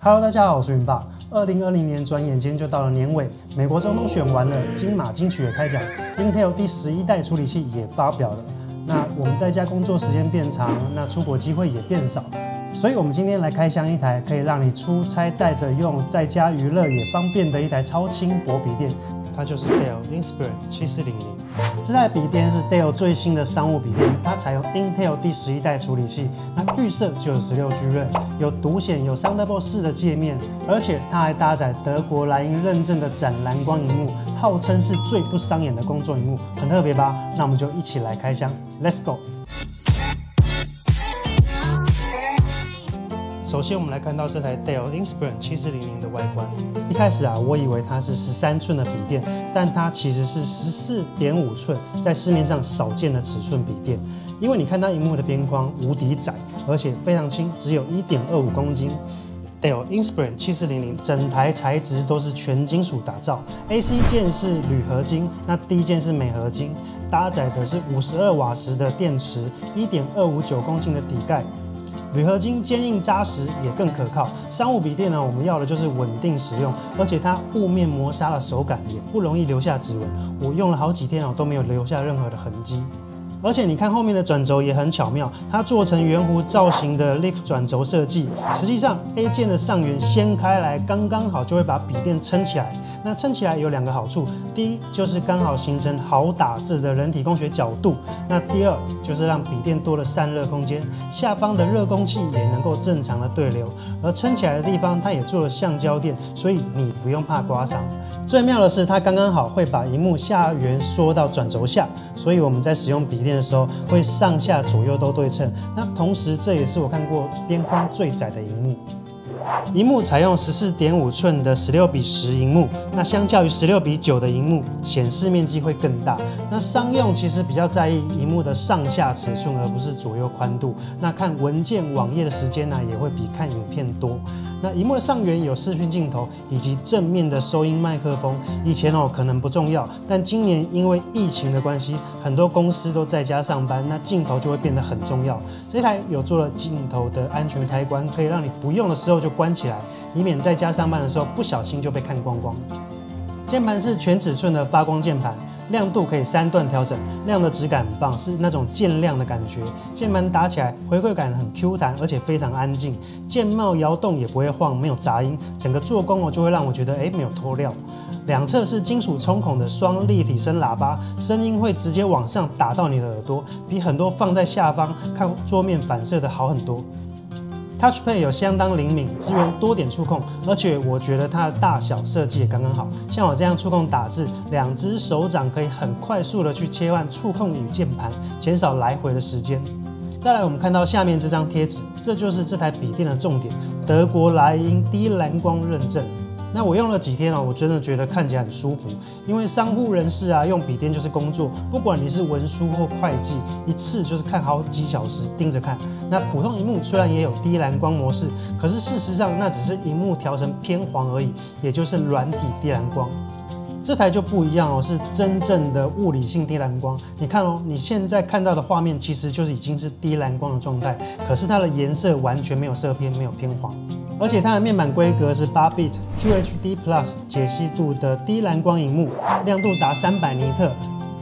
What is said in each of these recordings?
Hello，大家好，我是云爸。二零二零年转眼间就到了年尾，美国总统选完了，金马金曲也开奖，Intel 第十一代处理器也发表了。那我们在家工作时间变长，那出国机会也变少，所以我们今天来开箱一台可以让你出差带着用，在家娱乐也方便的一台超轻薄笔电。它就是 Dell Inspiron 七四零零，这台笔电是 Dell 最新的商务笔电，它采用 Intel 第十一代处理器，那预设就有十六 G 硬有独显有 Thunderbolt 四的界面，而且它还搭载德国莱茵认证的展蓝光荧幕，号称是最不伤眼的工作荧幕，很特别吧？那我们就一起来开箱，Let's go。首先，我们来看到这台 Dell Inspiron 七四零零的外观。一开始啊，我以为它是十三寸的笔电，但它其实是十四点五寸，在市面上少见的尺寸笔电。因为你看它荧幕的边框无敌窄，而且非常轻，只有一点二五公斤。Dell Inspiron 七四零零整台材质都是全金属打造，AC 键是铝合金，那 D 键是镁合金，搭载的是五十二瓦时的电池，一点二五九公斤的底盖。铝合金坚硬扎实，也更可靠。商务笔电呢，我们要的就是稳定使用，而且它雾面磨砂的手感也不容易留下指纹。我用了好几天哦，都没有留下任何的痕迹。而且你看后面的转轴也很巧妙，它做成圆弧造型的 lift 转轴设计。实际上 A 键的上缘掀开来，刚刚好就会把笔电撑起来。那撑起来有两个好处，第一就是刚好形成好打字的人体工学角度。那第二就是让笔电多了散热空间，下方的热空气也能够正常的对流。而撑起来的地方，它也做了橡胶垫，所以你不用怕刮伤。最妙的是，它刚刚好会把荧幕下缘缩到转轴下，所以我们在使用笔。的时候会上下左右都对称，那同时这也是我看过边框最窄的荧幕。荧幕采用十四点五寸的十六比十荧幕，那相较于十六比九的荧幕，显示面积会更大。那商用其实比较在意荧幕的上下尺寸，而不是左右宽度。那看文件、网页的时间呢，也会比看影片多。那荧幕的上缘有视讯镜头以及正面的收音麦克风。以前哦可能不重要，但今年因为疫情的关系，很多公司都在家上班，那镜头就会变得很重要。这台有做了镜头的安全开关，可以让你不用的时候就关起来，以免在家上班的时候不小心就被看光光。键盘是全尺寸的发光键盘。亮度可以三段调整，亮的质感很棒，是那种渐亮的感觉。键盘打起来回馈感很 Q 弹，而且非常安静，键帽摇动也不会晃，没有杂音。整个做工哦就会让我觉得哎没有脱料。两侧是金属冲孔的双立体声喇叭，声音会直接往上打到你的耳朵，比很多放在下方看桌面反射的好很多。TouchPad 有相当灵敏，支援多点触控，而且我觉得它的大小设计也刚刚好。像我这样触控打字，两只手掌可以很快速的去切换触控与键盘，减少来回的时间。再来，我们看到下面这张贴纸，这就是这台笔电的重点——德国莱茵低蓝光认证。那我用了几天哦，我真的觉得看起来很舒服。因为商务人士啊，用笔电就是工作，不管你是文书或会计，一次就是看好几小时盯着看。那普通荧幕虽然也有低蓝光模式，可是事实上那只是荧幕调成偏黄而已，也就是软体低蓝光。这台就不一样哦，是真正的物理性低蓝光。你看哦，你现在看到的画面其实就是已经是低蓝光的状态，可是它的颜色完全没有色偏，没有偏黄，而且它的面板规格是八 bit QHD Plus 解析度的低蓝光荧幕，亮度达三百尼特，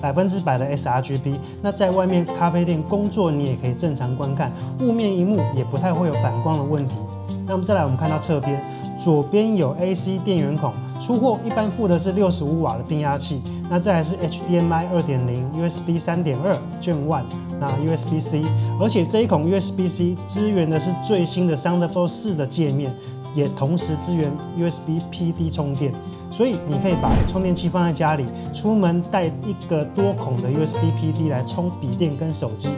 百分之百的 sRGB。那在外面咖啡店工作，你也可以正常观看，雾面荧幕也不太会有反光的问题。那么再来，我们看到侧边，左边有 AC 电源孔，出货一般附的是六十五瓦的变压器。那再来是 HDMI 二点零、USB 三点二、卷 One，那 USB C，而且这一孔 USB C 支援的是最新的 Thunderbolt 四的界面，也同时支援 USB PD 充电，所以你可以把充电器放在家里，出门带一个多孔的 USB PD 来充笔电跟手机。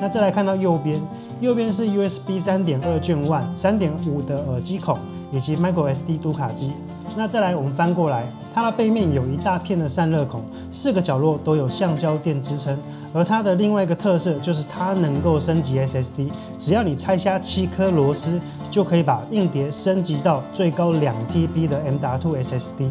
那再来看到右边，右边是 USB 三点二卷 One 三点五的耳机孔，以及 Micro SD 读卡机。那再来我们翻过来，它的背面有一大片的散热孔，四个角落都有橡胶垫支撑。而它的另外一个特色就是它能够升级 SSD，只要你拆下七颗螺丝，就可以把硬碟升级到最高两 TB 的 M.2 SSD。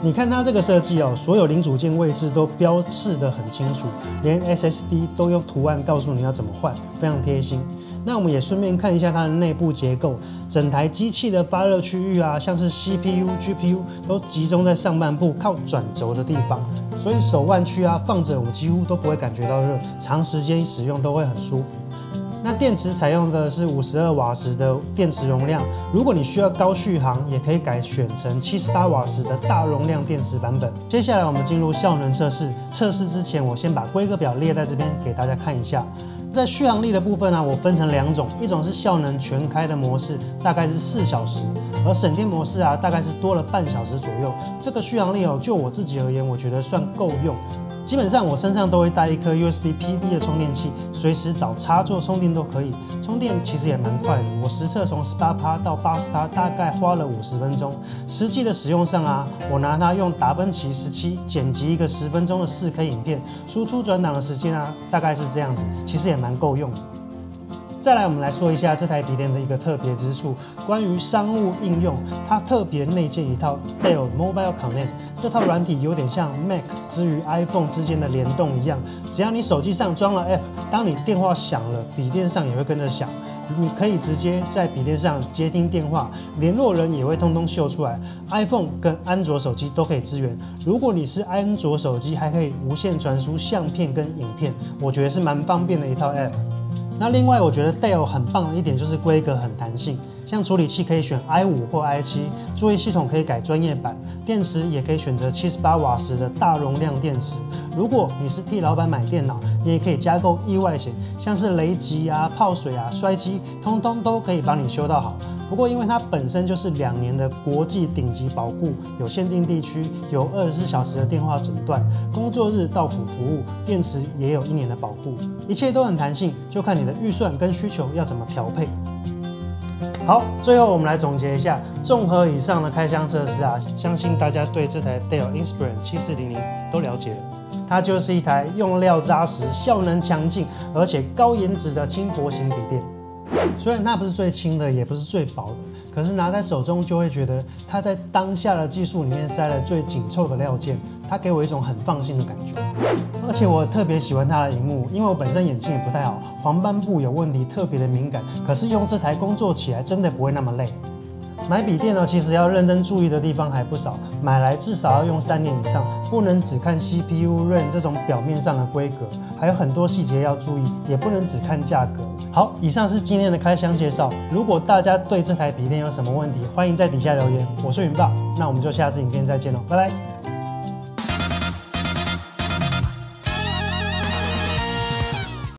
你看它这个设计哦，所有零组件位置都标示得很清楚，连 SSD 都用图案告诉你要怎么换，非常贴心。那我们也顺便看一下它的内部结构，整台机器的发热区域啊，像是 CPU、GPU 都集中在上半部靠转轴的地方，所以手腕区啊放着我几乎都不会感觉到热，长时间使用都会很舒服。那电池采用的是五十二瓦时的电池容量，如果你需要高续航，也可以改选成七十八瓦时的大容量电池版本。接下来我们进入效能测试，测试之前我先把规格表列在这边给大家看一下。在续航力的部分呢，我分成两种，一种是效能全开的模式，大概是四小时，而省电模式啊，大概是多了半小时左右。这个续航力哦，就我自己而言，我觉得算够用。基本上我身上都会带一颗 USB PD 的充电器，随时找插座充电都可以。充电其实也蛮快的，我实测从十八趴到八十趴，大概花了五十分钟。实际的使用上啊，我拿它用达芬奇十七剪辑一个十分钟的四 K 影片，输出转档的时间啊，大概是这样子，其实也蛮够用。再来，我们来说一下这台笔电的一个特别之处。关于商务应用，它特别内建一套 Dell Mobile Connect，这套软体有点像 Mac 之于 iPhone 之间的联动一样。只要你手机上装了 App，当你电话响了，笔电上也会跟着响。你可以直接在笔电上接听电话，联络人也会通通秀出来。iPhone 跟安卓手机都可以支援。如果你是安卓手机，还可以无线传输相片跟影片，我觉得是蛮方便的一套 App。那另外，我觉得 Dell 很棒的一点就是规格很弹性，像处理器可以选 i5 或 i7，作业系统可以改专业版，电池也可以选择七十八瓦时的大容量电池。如果你是替老板买电脑，你也可以加购意外险，像是雷击啊、泡水啊、摔机，通通都可以帮你修到好。不过，因为它本身就是两年的国际顶级保护，有限定地区，有二十四小时的电话诊断，工作日到府服务，电池也有一年的保护，一切都很弹性，就看你的预算跟需求要怎么调配。好，最后我们来总结一下，综合以上的开箱测试啊，相信大家对这台 Dell Inspiron 七四零零都了解了，它就是一台用料扎实、效能强劲，而且高颜值的轻薄型笔电。虽然它不是最轻的，也不是最薄的，可是拿在手中就会觉得它在当下的技术里面塞了最紧凑的料件，它给我一种很放心的感觉。而且我特别喜欢它的荧幕，因为我本身眼睛也不太好，黄斑部有问题，特别的敏感。可是用这台工作起来真的不会那么累。买笔电呢，其实要认真注意的地方还不少。买来至少要用三年以上，不能只看 CPU、RAM 这种表面上的规格，还有很多细节要注意，也不能只看价格。好，以上是今天的开箱介绍。如果大家对这台笔电有什么问题，欢迎在底下留言。我是云爸，那我们就下次影片再见喽，拜拜。